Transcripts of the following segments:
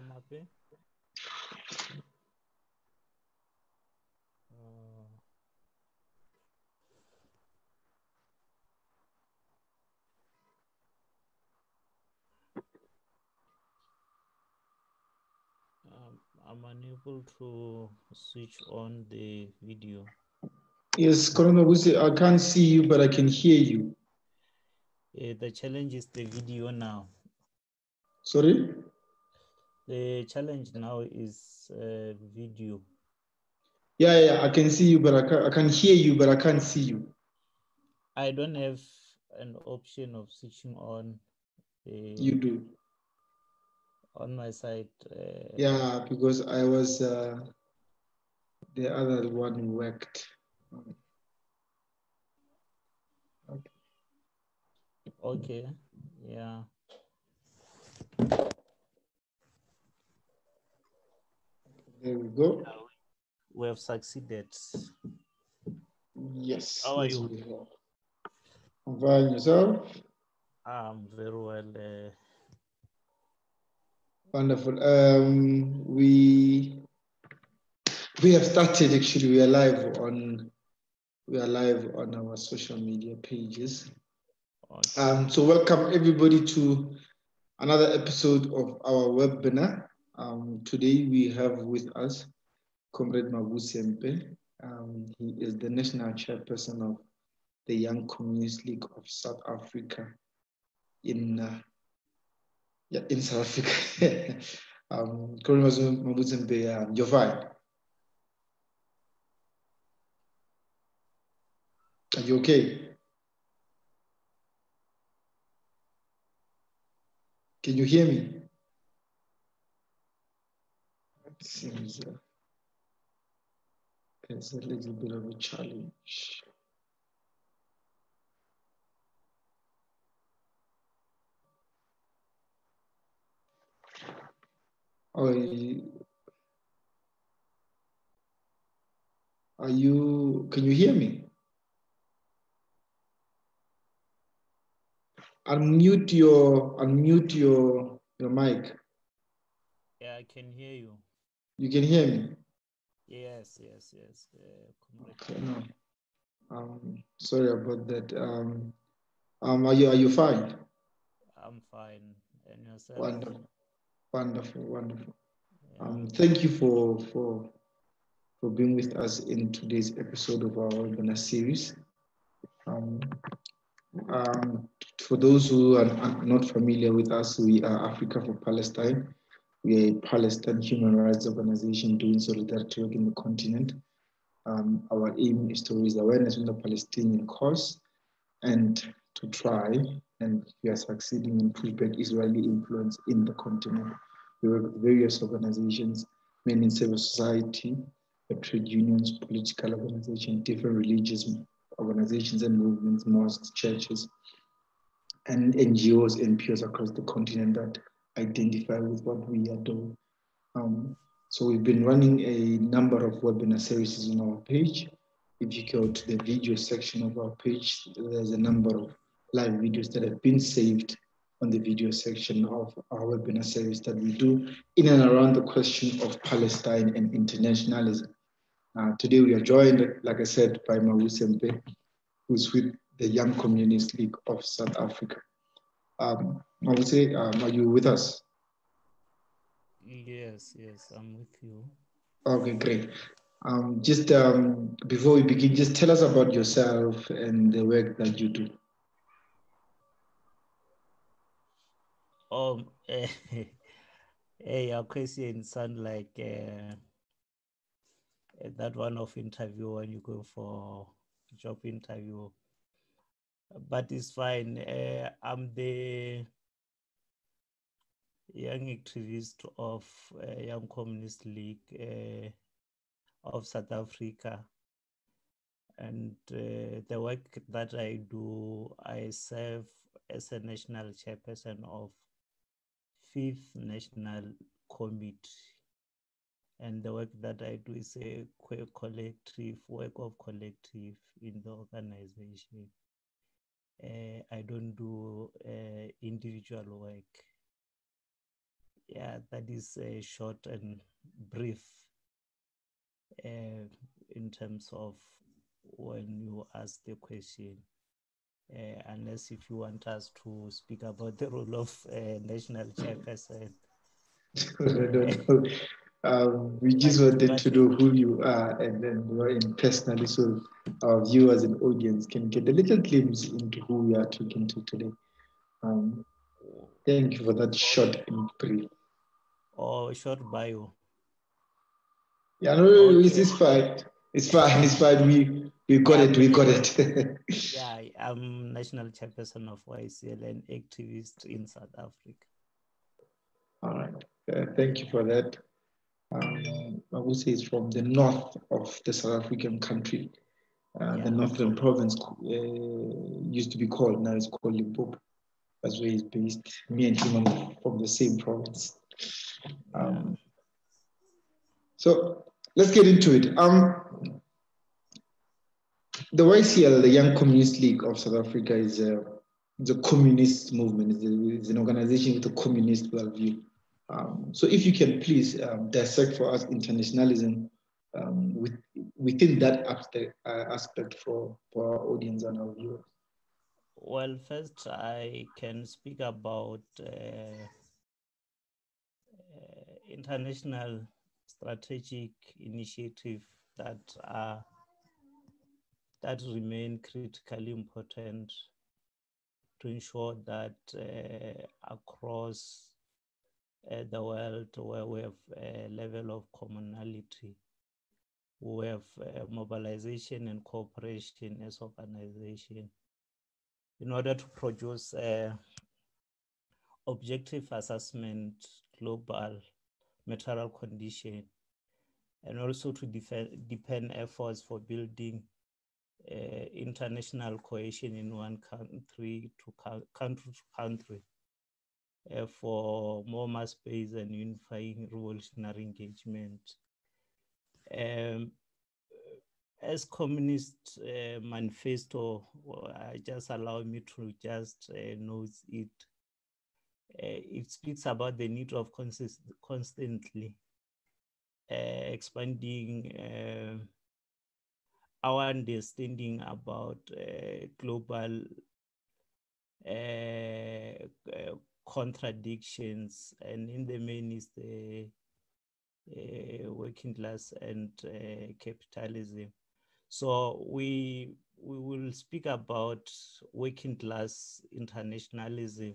come up here. Uh, um, I'm unable to switch on the video. Yes, Corona Busi, I can't see you, but I can hear you. Uh, the challenge is the video now. Sorry? The challenge now is uh, video. Yeah, yeah, I can see you, but I can, I can hear you, but I can't see you. I don't have an option of switching on the You do. on my side. Uh, Yeah, because I was, uh, the other one worked. Okay. Okay. Yeah. There we go. We have succeeded. Yes. How are yes, you? we have. I'm fine, yourself? I'm very well. Uh, Wonderful. Um, we we have started actually. We are live on we are live on our social media pages. okay. Um, so welcome everybody to another episode of our webinar. Um, today we have with us Comrade Mabuse Mpe. Um, he is the national chairperson of the Young Communist League of South Africa in uh, yeah, in South Africa. um, Comrade Mabuse Mpe, um, you're fine. Are you okay? Can you hear me? It seems there's a little bit of a challenge. You, are you, can you hear me? Unmute your, unmute your, your mic. yeah, I can hear you. You can hear me? Yes, yes, yes. Uh. Okay, no. Um, sorry about that. Um, um, are you, are you fine? I'm fine. And yourself? Wonderful, wonderful, wonderful. Yeah. Um, thank you for for for being with us in today's episode of our webinar series. Um, um, for those who are, are not familiar with us, we are Africa for Palestine. We are a Palestine human rights organization doing solidarity work in the continent. Um, our aim is to raise awareness on the Palestinian cause and to try, and we are succeeding in push back Israeli influence in the continent. We work with various organizations, mainly in civil society, trade unions, political organizations, different religious organizations and movements, mosques, churches, and NGOs, NPOs across the continent that identify with what we are doing. Um, so we've been running a number of webinar series on our page. If you go to the video section of our page, there's a number of live videos that have been saved on the video section of our webinar series that we do in and around the question of Palestine and internationalism. Uh, today we are joined, like I said, by Mawusi Mpe, who's with the Young Communist League of South Africa. Um, Mawusi, um, are you with us? Yes, yes, I'm with you. Okay, great. Um, just um, before we begin, just tell us about yourself and the work that you do. Um, eh, hey, your question sound like uh, that one of interview when you go for job interview. But it's fine. Uh, I'm the young activist of uh, Young Communist League uh, of South Africa. And uh, the work that I do, I serve as a national chairperson of Fifth National Committee. And the work that I do is a collective work of collective in the organization. Uh, I don't do uh, individual work. yeah, that is uh, short and brief in terms of when you ask the question. Uh, unless if you want us to speak about the role of uh, national chairperson. Um, we just wanted to know who you are, and then in personally, so our viewers and audience can get a little glimpse into who we are talking to today. Um, thank you for that short and brief. Or short bio. Yeah, no, okay. it's, fine. It's fine. It's fine. We we got it. We got it. yeah, I'm national chairperson of YCL and activist in South Africa. All right. Uh, thank you for that um, I would say it's from the north of the South African country. Uh, yeah. The northern province uh, used to be called, now it's called Limpopo. That's where he's based. Me and him are from the same province. Um, so let's get into it. Um, the YCL, the Young Communist League of South Africa, is a, a communist movement. It's, a, it's an organization with a communist worldview. Um, so if you can please um, dissect for us internationalism um, with, within that aspect, uh, aspect for, for our audience and our viewers. Well, first I can speak about uh, uh, international strategic initiative that are that remain critically important to ensure that uh, across uh, the world where we have a level of commonality. We have uh, mobilization and cooperation as organization in order to produce a objective assessment global material condition and also to defend, depend efforts for building uh, international cohesion in one country to country to country uh, for more mass-based and unifying revolutionary engagement. Um, as Communist uh, Manifesto, uh, just allow me to just uh, note it. Uh, it speaks about the need of consist constantly uh, expanding uh, our understanding about global contradictions, and in the main is the uh, working class and uh, capitalism. So we we will speak about working class internationalism,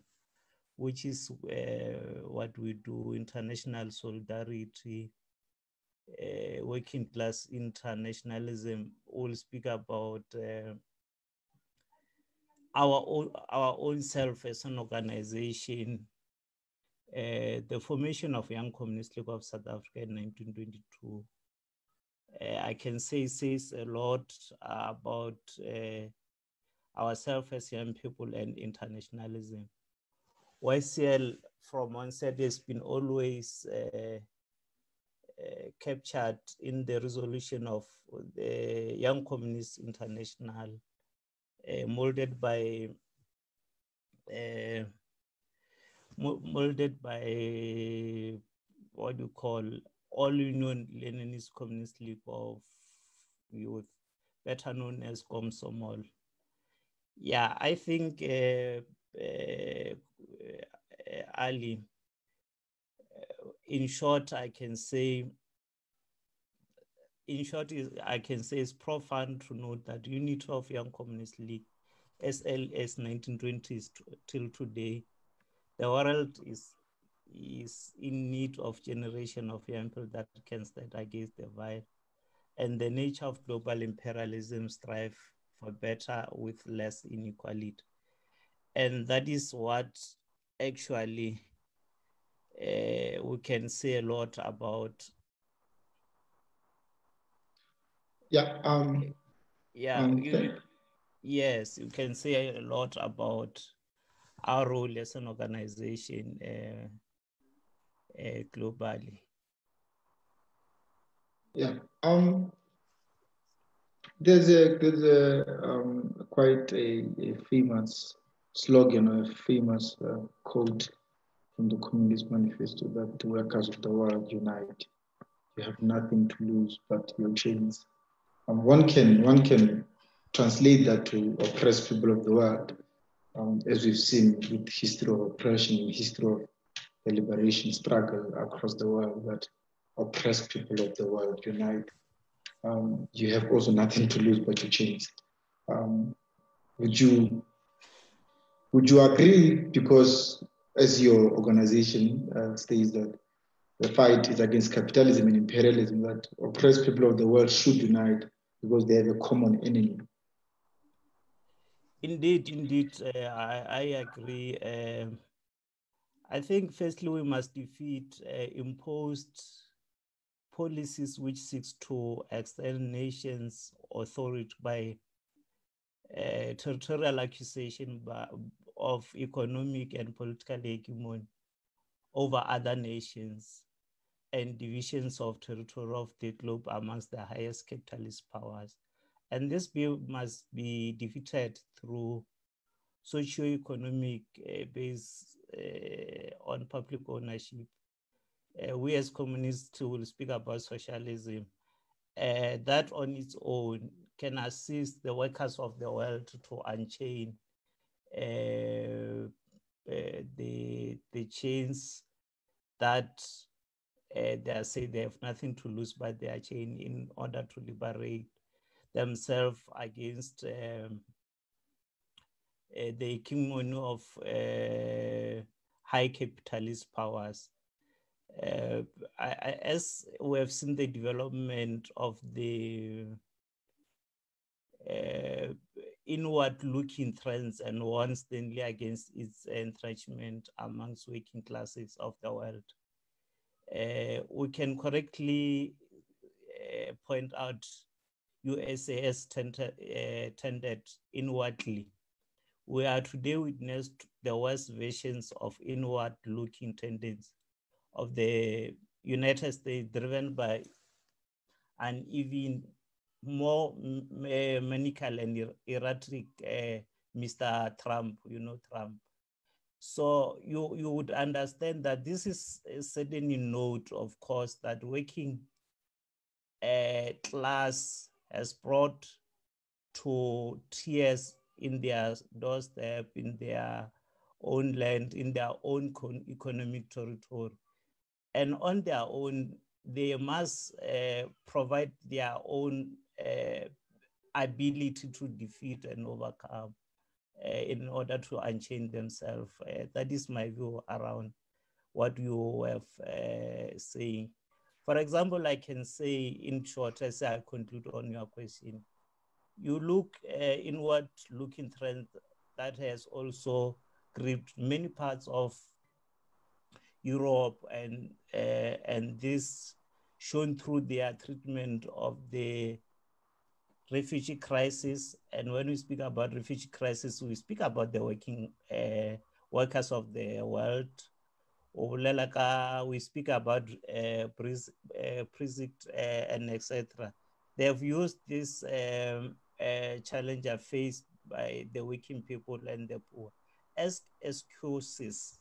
which is uh, what we do, international solidarity, uh, working class internationalism. We'll speak about uh, our own, our own self as an organization. Uh, the formation of Young Communist League of South Africa in 1922, uh, I can say says a lot about uh, ourselves as young people and internationalism. YCL from onset has been always captured in the resolution of the Young Communist International molded by uh, molded by what you call All Union Leninist Communist League of Youth, better known as Komsomol. Yeah, I think uh, uh, Ali, in short, I can say in short, is I can say it's profound to note that Unity of Young Communist League, SLS 1920s till today, the world is is in need of generation of young people that can stand against the virus. And the nature of global imperialism strive for better with less inequality. And that is what actually uh, we can say a lot about Yeah. Um, yeah. Um, you, yes, you can say a lot about our role as an organization uh, uh, globally. Yeah. Um, there's a there's a um, quite a, a famous slogan or a famous uh, quote from the Communist Manifesto that the workers of the world unite. You have nothing to lose but your chains. Um, one can one can translate that to oppressed people of the world, um, as we've seen with history of oppression and history of the liberation struggle across the world, that oppressed people of the world unite. Um, you have also nothing to lose but your chains. Um, would you would you agree? Because as your organization uh, states that the fight is against capitalism and imperialism, that oppressed people of the world should unite because they have a common enemy. Indeed, indeed, uh, I, I, agree. Um, I think firstly we must defeat uh, imposed policies which seeks to extend nations' authority by uh, territorial accusation of economic and political hegemony over other nations and divisions of territory of the globe amongst the highest capitalist powers. And this bill must be defeated through socio-economic uh, base uh, on public ownership. Uh, we as communists will speak about socialism. Uh, that on its own can assist the workers of the world to unchain uh, uh, the, the chains that uh, they say they have nothing to lose but their chain in order to liberate themselves against um, uh, the hegemony of uh, high capitalist powers. Uh, I, I, as we have seen the development of the uh, inward looking trends and warns sternly against its entrenchment amongst working classes of the world. Uh, we can correctly uh, point out USAS tended, uh, tended inwardly. We are today witness the worst versions of inward looking tendencies of the United States driven by an even more maniacal and erratic uh, Mr. Trump, you know, Trump. So you, you would understand that this is a certain note, of course, that working uh, class has brought to tears in their doorstep, in their own land, in their own economic territory. And on their own, they must uh, provide their own uh, ability to defeat and overcome in order to unchain themselves. Uh, that is my view around what you have uh, saying. For example, I can say in short, as I conclude on your question, you look uh, inward looking trend that has also gripped many parts of Europe and uh, and this shown through their treatment of the refugee crisis. And when we speak about refugee crisis, we speak about the working uh, workers of the world. We speak about uh, Brexit uh, and etc. They have used this um, uh, challenge faced by the working people and the poor as excuses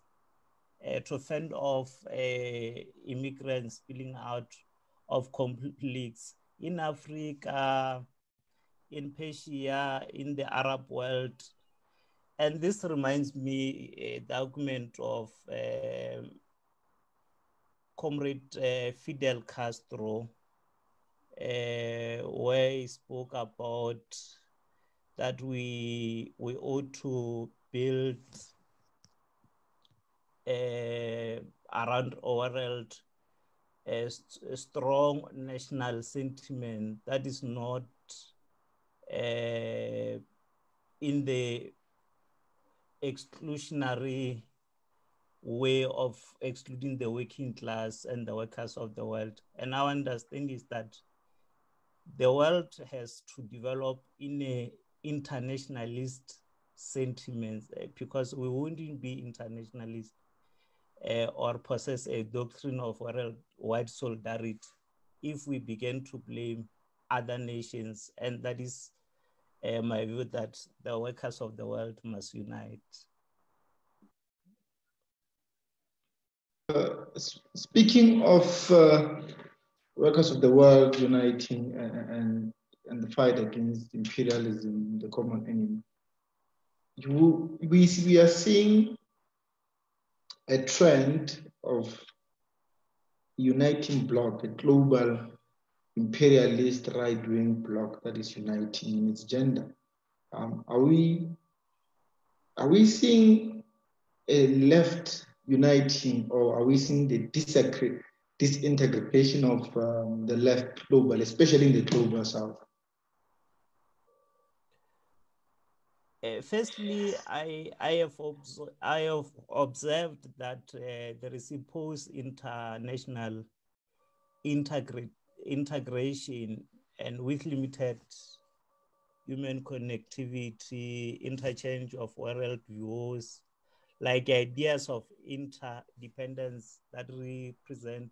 uh, to fend off uh, immigrants spilling out of conflicts in Africa, in Persia, in the Arab world. And this reminds me the argument of uh, Comrade uh, Fidel Castro, uh, where he spoke about that we we ought to build uh, around our world a, a, strong national sentiment that is not uh, in the exclusionary way of excluding the working class and the workers of the world. And our understanding is that the world has to develop in a internationalist sentiments uh, because we wouldn't be internationalist uh, or possess a doctrine of worldwide solidarity if we begin to blame other nations. And that is uh, my view that the workers of the world must unite. speaking of uh, workers of the world uniting and, and, and the fight against imperialism, the common enemy, you, we, we are seeing a trend of uniting bloc, a global imperialist right-wing bloc that is uniting in its gender. Um, are we are we seeing a left uniting, or are we seeing the disintegration of um, the left global, especially in the global south? Uh, firstly, I I have I have observed that uh, there is post international integrate integration and with limited human connectivity, interchange of world views, like ideas of interdependence that represent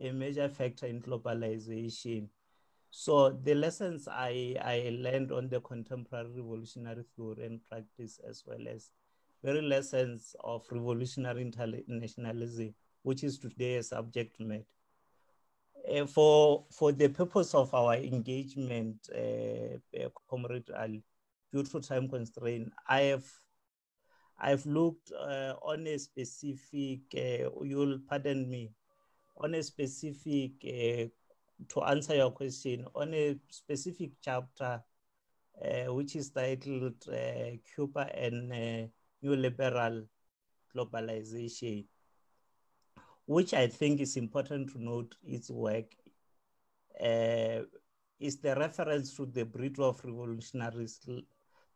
a major factor in globalization. So the lessons I, I learned on the contemporary revolutionary theory and practice, as well as very lessons of revolutionary internationalism, which is today a subject matter. Uh, for for the purpose of our engagement, uh, uh, Comrade Ali, due to time constraint, I have I've looked on a specific. You'll pardon me, on a specific to answer your question on a specific chapter, which is titled "Cuba and New Liberal Globalization." Which I think is important to note its work, uh, is the reference to the breed of revolutionaries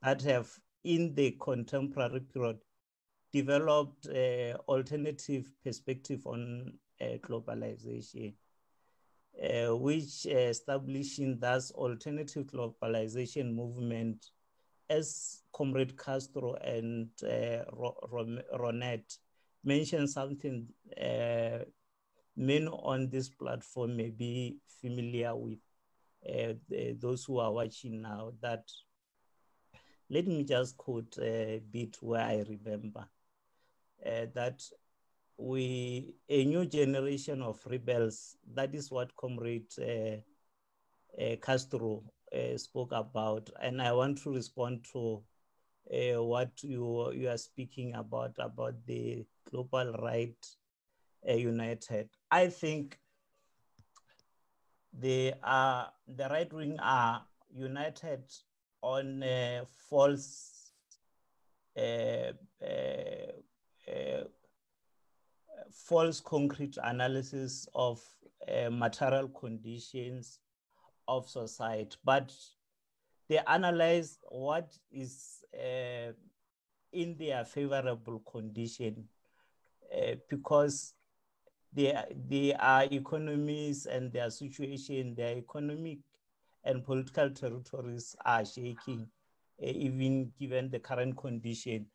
that have, in the contemporary period, developed uh, alternative perspective on uh, globalization, uh, which establishing thus alternative globalization movement as Comrade Castro and uh, Ronet mention something uh, men on this platform may be familiar with uh, those who are watching now that let me just quote a bit where I remember uh, that we a new generation of rebels that is what comrade uh, uh, Castro uh, spoke about. And I want to respond to what you you are speaking about about the global right uh, united. I think are the right wing are united on uh, false uh, uh, uh false concrete analysis of uh, material conditions of society, but they analyze what is in their favorable condition uh, because they, they are economies and their situation, their economic and political territories are shaking, uh, even given the current condition.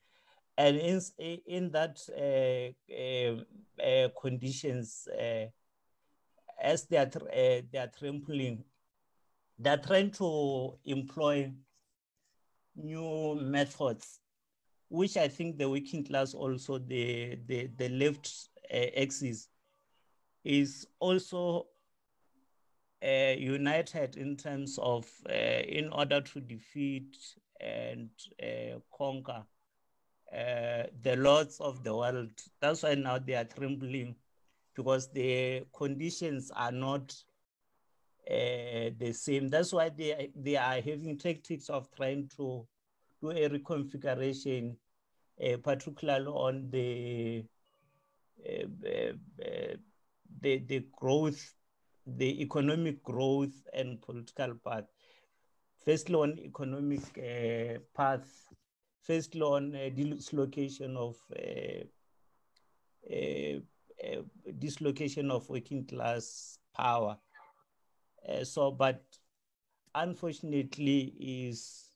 And in, in that uh, uh, conditions, as they are, they are trembling, they're trying to employ new methods, which I think the working class also the the, the left uh, axis is also uh, united in terms of uh, in order to defeat and uh, conquer uh, the lords of the world. That's why now they are trembling because the conditions are not uh, the same. That's why they, they are having tactics of trying to do a reconfiguration, uh, particularly on the, uh, the, the growth, the economic growth and political path. Firstly, on economic path, firstly on dislocation of dislocation of working class power uh, so, but unfortunately, is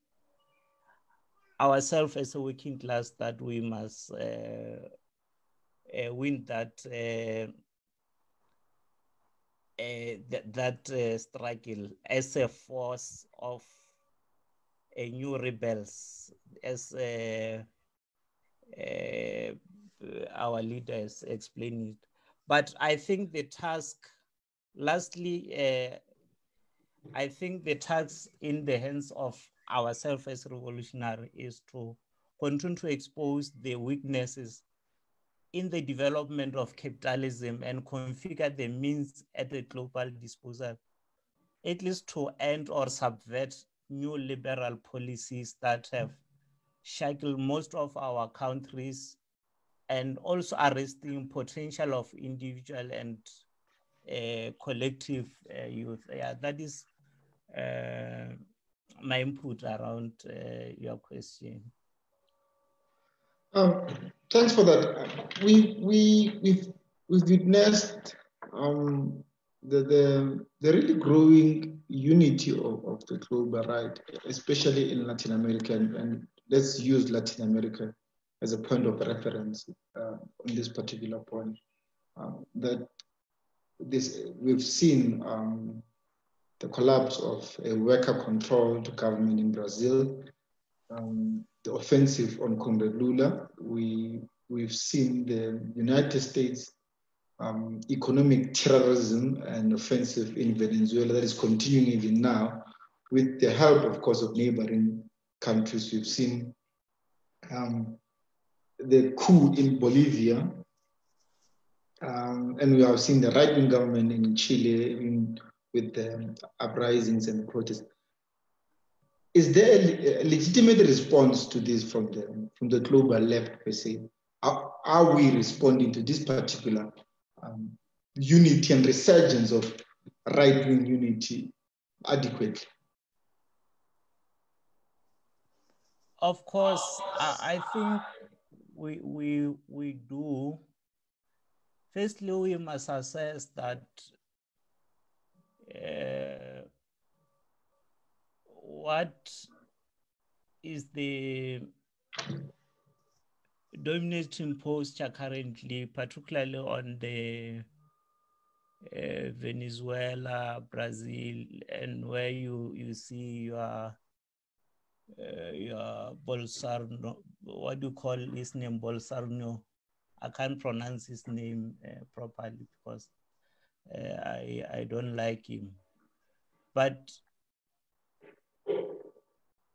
ourselves as a working class that we must uh, uh, win that uh, uh, that, struggle as a force of a new rebels, as our leaders explain it. But I think the task, lastly, I think the task in the hands of ourselves as revolutionary is to continue to expose the weaknesses in the development of capitalism and configure the means at the global disposal, at least to end or subvert new liberal policies that have shackled most of our countries and also arresting the potential of individual and uh, collective uh, youth. Yeah, that is uh, my input around uh, your question. Um, thanks for that. We we we've, we've witnessed um, the, the the really growing unity of, of the global right, especially in Latin America, and, and let's use Latin America as a point of reference uh, on this particular point. Um, that this we've seen um, the collapse of a worker-controlled government in Brazil, um, the offensive on Comrade Lula. We we've seen the United States um, economic terrorism and offensive in Venezuela that is continuing even now, with the help, of course, of neighboring countries. We've seen um, the coup in Bolivia, um, and we have seen the right-wing government in Chile in, with the uprisings and protests. Is there a, legitimate response to this from the from the global left per se? Are, are we responding to this particular um, unity and resurgence of right-wing unity adequately? Of course, I think we we we do. Firstly, we must assess that uh, what is the dominating posture currently, particularly on the uh, Venezuela, Brazil, and where you, you see your, uh, your Bolsonaro, what do you call his name, Bolsonaro? I can't pronounce his name uh, properly because uh, I, I don't like him. But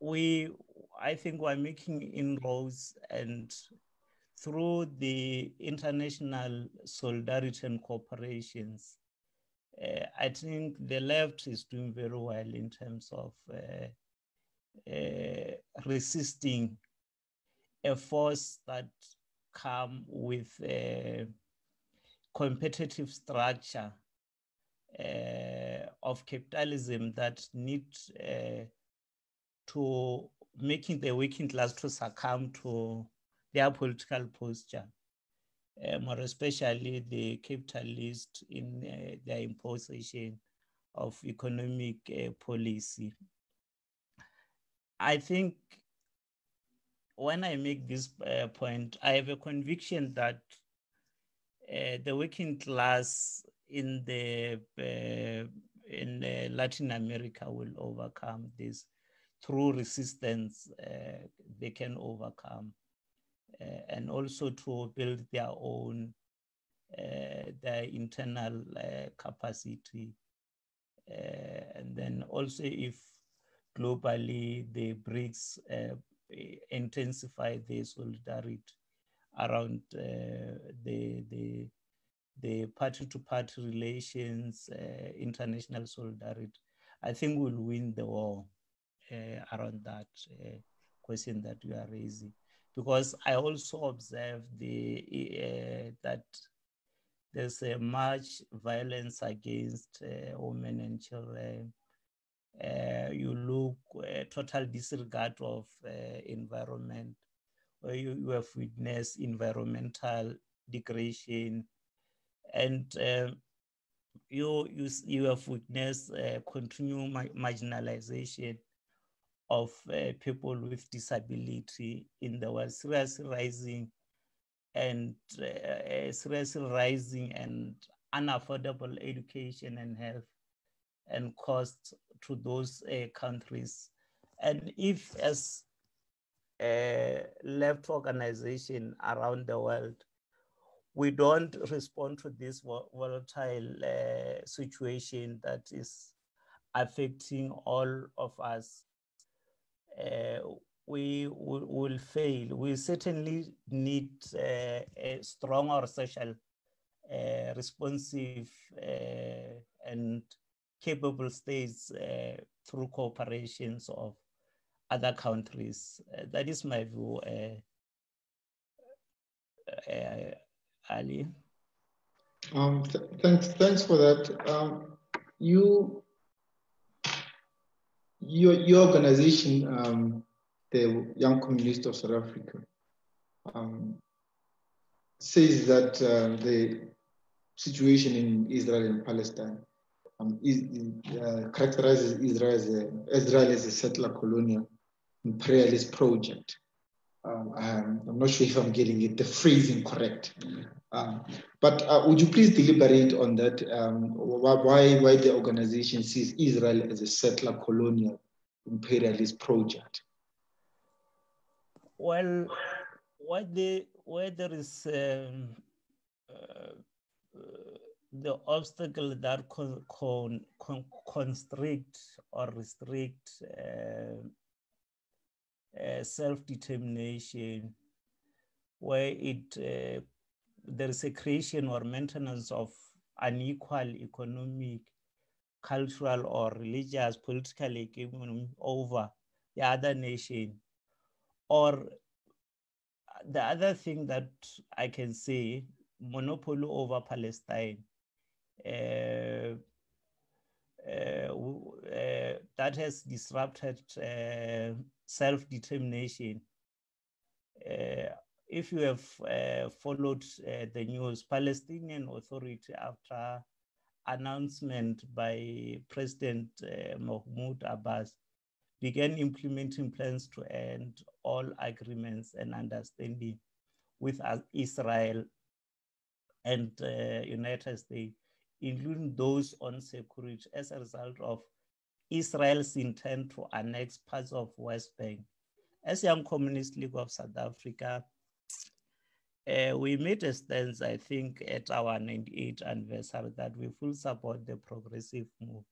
we, I think we're making inroads and through the international solidarity and cooperations, uh, I think the left is doing very well in terms of uh, uh, resisting a force that come with a competitive structure uh, of capitalism that need uh, to making the working class to succumb to their political posture, uh, more especially the capitalist in uh, their imposition of economic uh, policy. I think when I make this uh, point, I have a conviction that the working class in the uh, in Latin America will overcome this through resistance. they can overcome uh, and also to build their own uh, their internal uh, capacity. and then also if globally the BRICS intensify their solidarity around the, the the party-to-party relations, uh, international solidarity, I think we'll win the war uh, around that uh, question that you are raising. Because I also observe the uh, that there's a much violence against uh, women and children. Uh, you look uh, total disregard of uh, environment, you, you, have witnessed environmental degradation, and um, you you you have witnessed uh, continual marginalization of uh, people with disability in the world, seriously rising and uh, seriously rising and unaffordable education and health and costs to those uh, countries. And if as a left organization around the world, we don't respond to this volatile uh, situation that is affecting all of us, uh, we will fail. We certainly need uh, a stronger social, uh, responsive, uh, and capable states uh, through cooperations of other countries. that is my view. Ali. Um, th thanks, thanks for that. Um, you, your, your organization, um, the Young Communists of South Africa, um, says that uh, the situation in Israel and Palestine um, is, uh, characterizes Israel as, a, Israel as a settler colonial imperialist project. Um, I'm not sure if I'm getting it, the phrasing correct. Um, but uh, would you please deliberate on that? Um, why, why the organization sees Israel as a settler colonial imperialist project? Well, why the, where there is um, uh, the obstacle that con, con, con constrict or restrict uh, uh, self-determination, where it uh, there is a creation or maintenance of unequal economic, cultural, or religious, political hegemony over the other nation. Or the other thing that I can say, monopoly over Palestine. Uh, uh, that has disrupted uh, self-determination. Uh, if you have uh, followed uh, the news, Palestinian Authority after announcement by President uh, Mahmoud Abbas began implementing plans to end all agreements and understanding with Israel and uh, United States, including those on security as a result of Israel's intent to annex parts of West Bank. As Young Communist League of South Africa, uh, we made a stance, I think, at our 98th anniversary that we full support the progressive move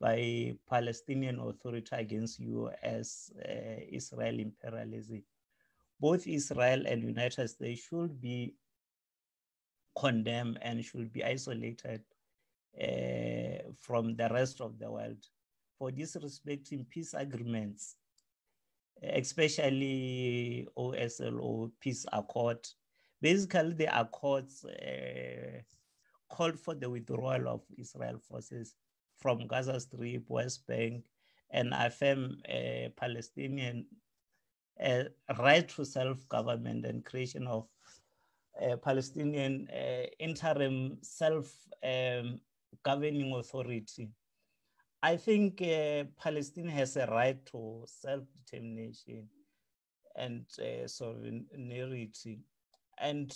by Palestinian Authority against U.S. Uh, Israel imperialism. Both Israel and United States should be condemned and should be isolated uh, from the rest of the world for disrespecting peace agreements, especially OSLO peace accord. Basically, the accords uh, called for the withdrawal of Israel forces from Gaza Strip, West Bank, and affirm uh, Palestinian uh, right to self-government and creation of a Palestinian uh, interim self-governing um, authority I think uh, Palestine has a right to self-determination and uh, sovereignty. And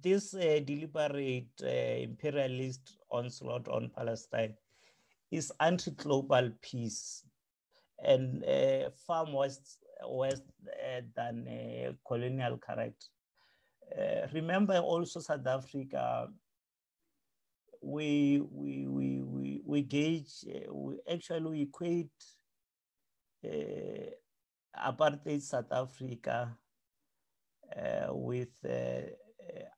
this uh, deliberate uh, imperialist onslaught on Palestine is anti-global peace and uh, far more worse uh, than colonial character. remember also South Africa we we we we, we gauge uh, we actually equate uh, apartheid South Africa uh, with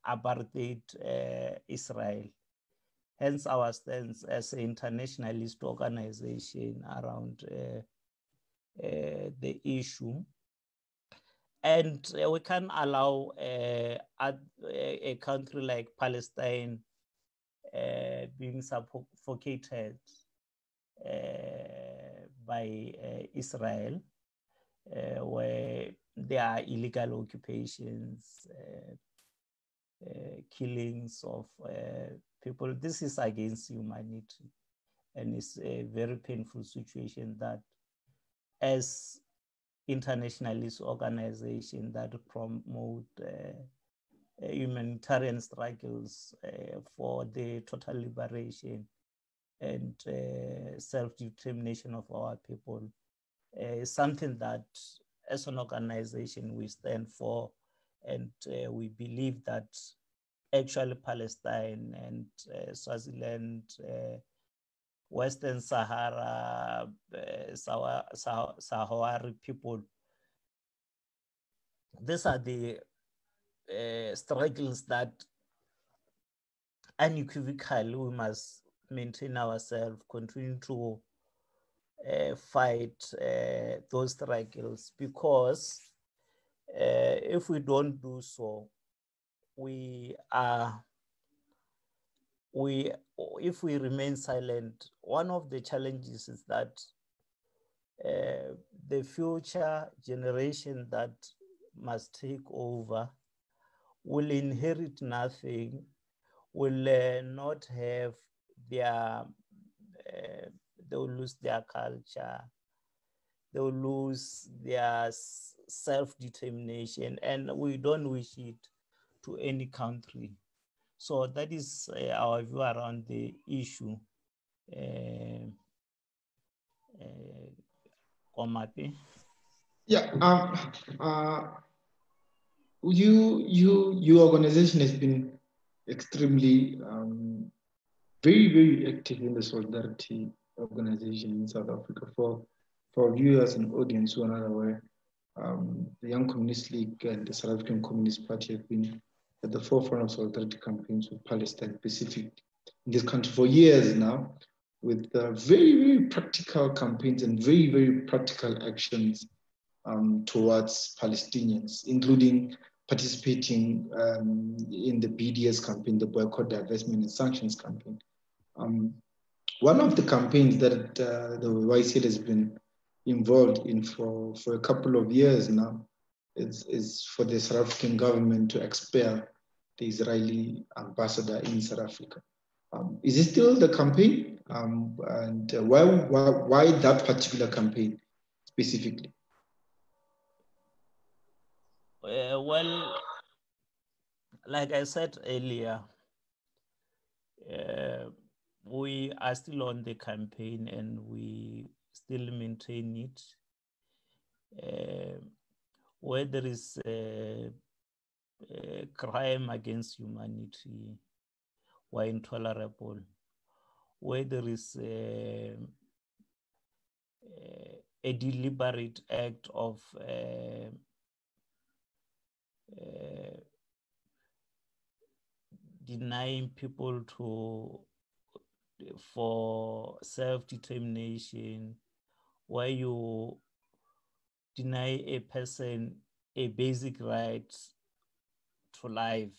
apartheid Israel. Hence our stance as an internationalist organization around the issue. And we can allow a, a country like Palestine being suffocated uh, by uh, Israel, where there are illegal occupations, killings of people. This is against humanity. And it's a very painful situation that as internationalist organization that promote uh, humanitarian struggles uh, for the total liberation and uh, self-determination of our people is something that as an organization we stand for and we believe that actually Palestine and uh, Swaziland, uh, Western Sahara, uh, Sahrawi people. These are the uh, struggles that unequivocally we must maintain ourselves, continue to uh, fight uh, those struggles. Because uh, if we don't do so, we are we if we remain silent one of the challenges is that uh, the future generation that must take over will inherit nothing will uh, not have their uh, they will lose their culture they will lose their self-determination and we don't wish it to any country. So that is uh, our view around the issue. Uh, uh, yeah, um, uh, you, you, your organization has been extremely, um, very, very active in the solidarity organization in South Africa. For for viewers and audience who are not aware, um, the Young Communist League and the South African Communist Party have been at the forefront of solidarity campaigns with Palestine Pacific in this country for years now, with uh, very, very practical campaigns and very, very practical actions um, towards Palestinians, including participating um, in the BDS campaign, the Boycott, Divestment and Sanctions campaign. Um, one of the campaigns that uh, the YCL has been involved in for, for a couple of years now is, is for the South African government to expel the Israeli ambassador in South Africa. Um, is it still the campaign? Um, and uh, why, why, why that particular campaign specifically? Uh, well, like I said earlier, uh, we are still on the campaign and we still maintain it. Uh, where there is a, a crime against humanity were intolerable, where there is a, a deliberate act of uh, uh, denying people to for self-determination where you deny a person a basic right to life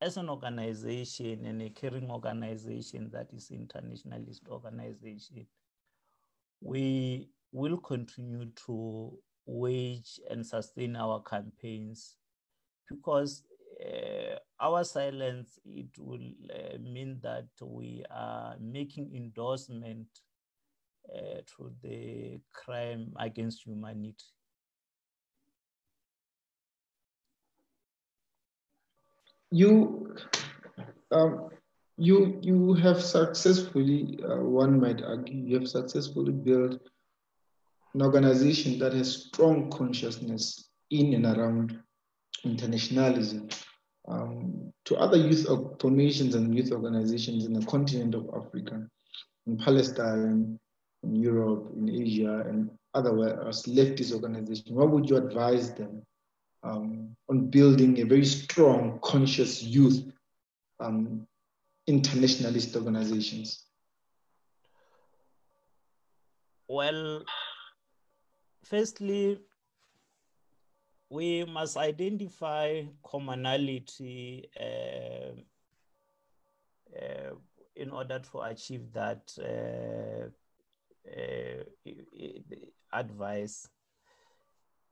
as an organization and a caring organization that is internationalist organization we will continue to wage and sustain our campaigns because uh, our silence it will uh, mean that we are making endorsement uh, to the crime against humanity. You, um, you, you have successfully, uh, one might argue, you have successfully built an organization that has strong consciousness in and around internationalism um, to other youth formations and youth organizations in the continent of Africa, in Palestine, in Europe, in Asia, and otherwise leftist organizations, what would you advise them um, on building a very strong, conscious youth um, internationalist organizations? Well, firstly, we must identify commonality uh, uh, in order to achieve that uh, uh, advice.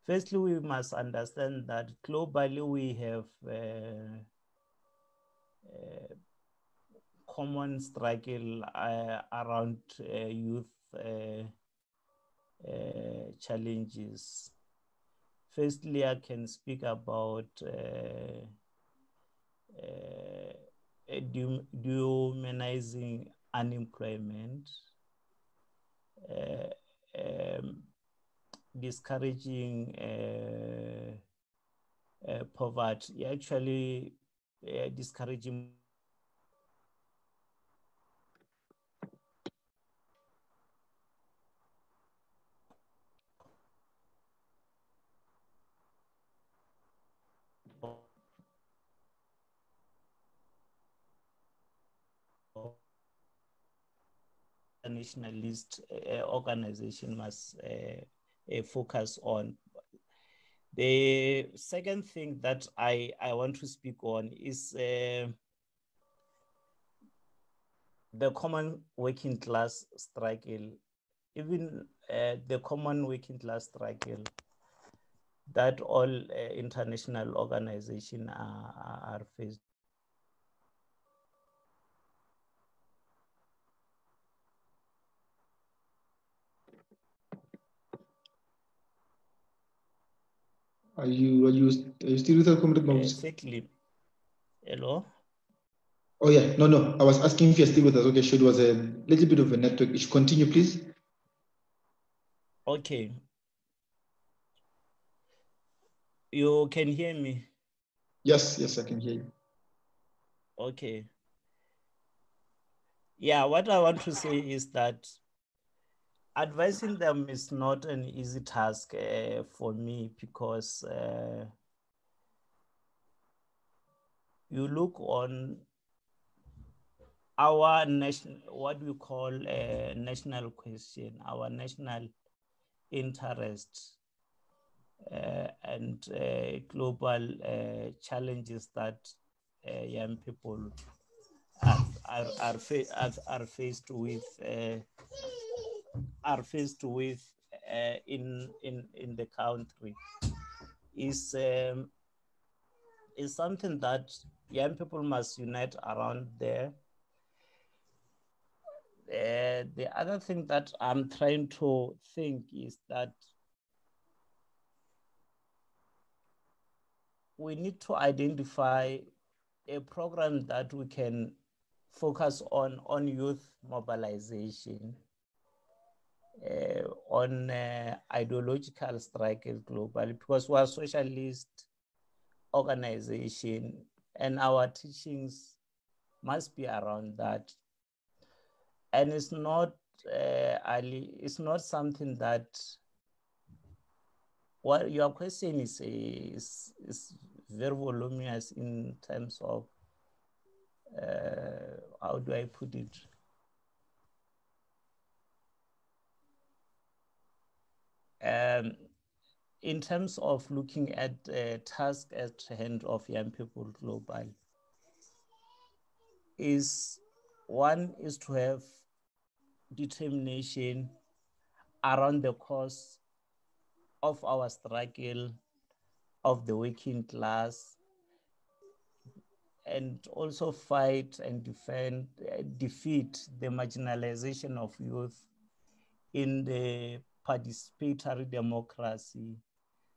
Firstly, we must understand that globally we have uh, uh, common struggle around youth challenges. Firstly, I can speak about uh, uh, dehumanizing unemployment, uh, um, discouraging uh, uh, poverty. Actually, uh, discouraging nationalist uh, organization must uh, focus on. The second thing that I, I want to speak on is the common working class struggle, even the common working class struggle that all international organizations are, are faced Are you are you are you still with us, Comrade Moses? Exactly. Eh, Hello. Oh yeah, no, no. I was asking if you're still with us. Okay, sure. It was a little bit of a network issue. Continue, please. Okay. You can hear me? Yes, yes, I can hear you. Okay. Yeah, what I want to say is that advising them is not an easy task uh, for me because uh, you look on our national what we call a national question our national interest uh, and uh, global uh, challenges that uh, young people are, are, are, fa- are, are faced with are faced with uh, in in in the country is um, is something that young people must unite around there. Uh, the other thing that I'm trying to think is that we need to identify a program that we can focus on on youth mobilization uh, on uh, ideological struggle globally because we're a socialist organization and our teachings must be around that. And it's not, uh, Ali, it's not something that what your question is, is, is very voluminous in terms of uh, how do I put it? Um, in terms of looking at uh, task at hand of young people global, is one is to have determination around the cause of our struggle of the working class and also fight and defend uh, defeat the marginalization of youth in the participatory democracy.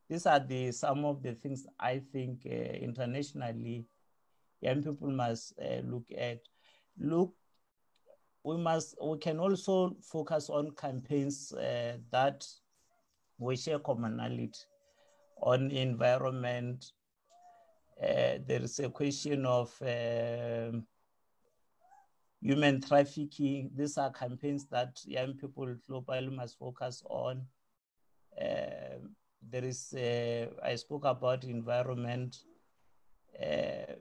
These are the some of the things I think uh, internationally young people must uh, look at. Look, we must we can also focus on campaigns uh, that we share commonality on environment. Uh, there is a question of um, human trafficking. These are campaigns that young people globally must focus on. Uh, there is, uh, I spoke about environment. Uh,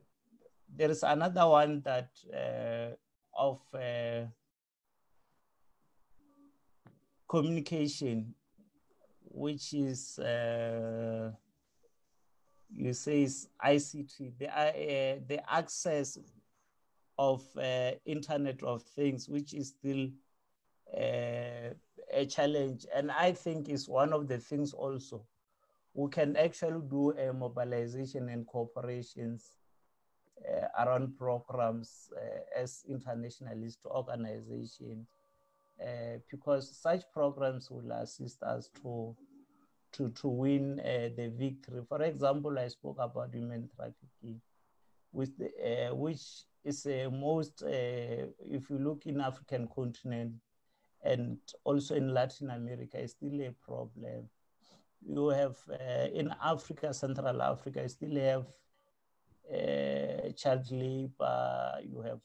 there is another one that uh, of uh, communication, which is uh, you say is ICT, the, the access of uh, Internet of Things, which is still uh, a challenge. And I think is one of the things also we can actually do a mobilization and cooperations uh, around programs uh, as internationalist organizations uh, because such programs will assist us to to, to win uh, the victory. For example, I spoke about human trafficking, with the, which is a most, uh, if you look in African continent and also in Latin America, is still a problem. You have uh, in Africa, Central Africa, still have uh, child labor, you have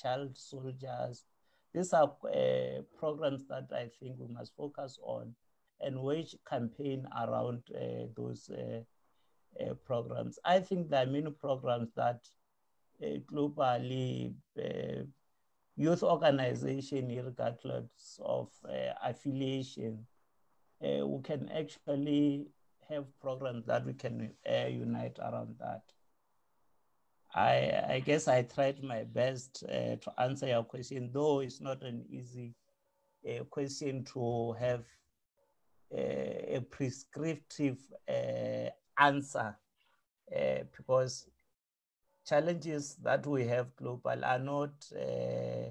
child soldiers. These are uh, programs that I think we must focus on and wage campaign around uh, those uh, programs. I think there are many programs that globally youth organization, regardless of affiliation, we can actually have programs that we can unite around that. I, I guess I tried my best uh, to answer your question, though it's not an easy uh, question to have uh, a prescriptive answer because challenges that we have global are not, uh,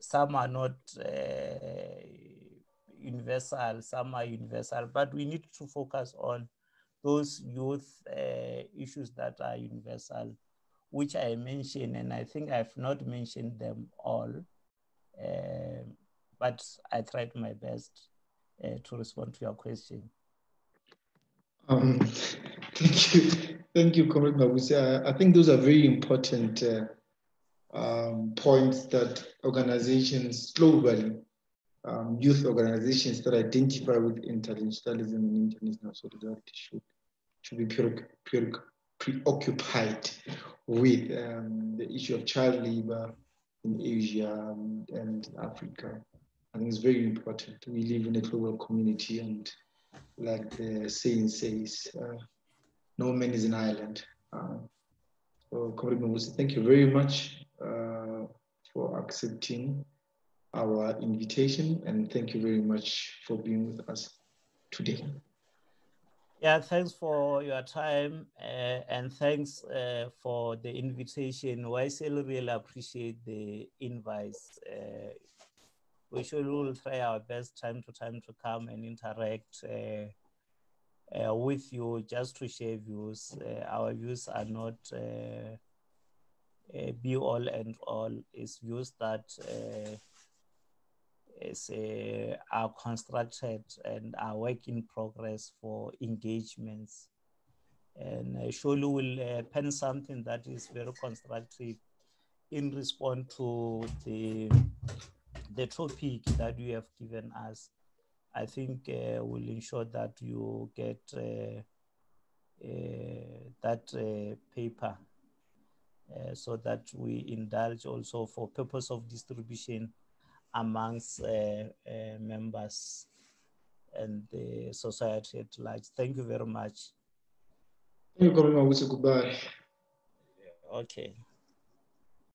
some are not universal, some are universal, but we need to focus on those youth uh, issues that are universal, which I mentioned, and I think I've not mentioned them all, uh, but I tried my best uh, to respond to your question. Um, thank you, thank you, Comrade Mabuse. I, think those are very important uh, um, points that organizations globally, um, youth organizations that identify with internationalism and international solidarity should should be pre- pre- preoccupied with um, the issue of child labor in Asia and Africa. I think it's very important. We live in a global community, and like the saying says, uh, no man is an island. Uh, so, thank you very much uh, for accepting our invitation, and thank you very much for being with us today. Yeah, thanks for your time uh, and thanks uh, for the invitation. YCL really appreciate the invites. Uh, we should all try our best time to time to come and interact uh, uh, with you just to share views. Uh, our views are not be all and all. It's views that is uh, are constructed and are work in progress for engagements. And uh, surely will uh, pen something that is very constructive in response to the the topic that you have given us. I think uh, will ensure that you get uh, uh, that uh, paper uh, so that we indulge also for purpose of distribution amongst uh, uh, members and the society at large. Thank you very much. Thank you, Goodbye. Okay.